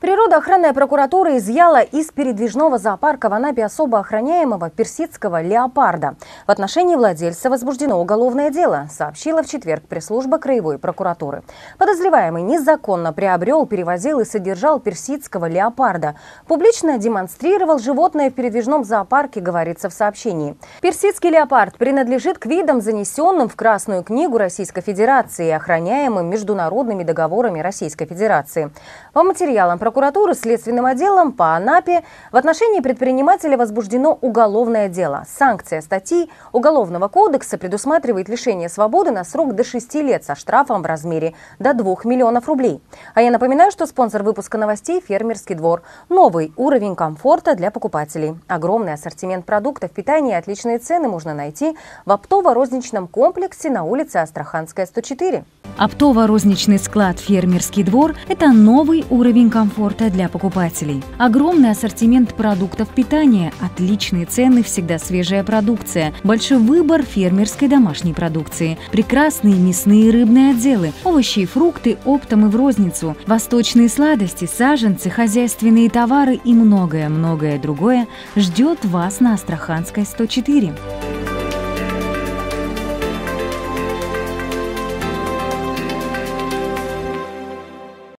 Природоохранная прокуратура изъяла из передвижного зоопарка в Анапе особо охраняемого персидского леопарда. В отношении владельца возбуждено уголовное дело, сообщила в четверг пресс-служба Краевой прокуратуры. Подозреваемый незаконно приобрел, перевозил и содержал персидского леопарда. Публично демонстрировал животное в передвижном зоопарке, говорится в сообщении. Персидский леопард принадлежит к видам, занесенным в Красную книгу Российской Федерации и охраняемым международными договорами Российской Федерации. По материалам прокуратуры следственным отделом по Анапе в отношении предпринимателя возбуждено уголовное дело. Санкция статьи Уголовного кодекса предусматривает лишение свободы на срок до 6 лет со штрафом в размере до 2 миллионов рублей. А я напоминаю, что спонсор выпуска новостей – фермерский двор. Новый уровень комфорта для покупателей. Огромный ассортимент продуктов питания и отличные цены можно найти в оптово-розничном комплексе на улице Астраханская, 104. Оптово-розничный склад «Фермерский двор» – это новый уровень комфорта для покупателей. Огромный ассортимент продуктов питания, отличные цены, всегда свежая продукция, большой выбор фермерской домашней продукции, прекрасные мясные и рыбные отделы, овощи и фрукты оптом и в розницу, восточные сладости, саженцы, хозяйственные товары и многое-многое другое ждет вас на Астраханской 104.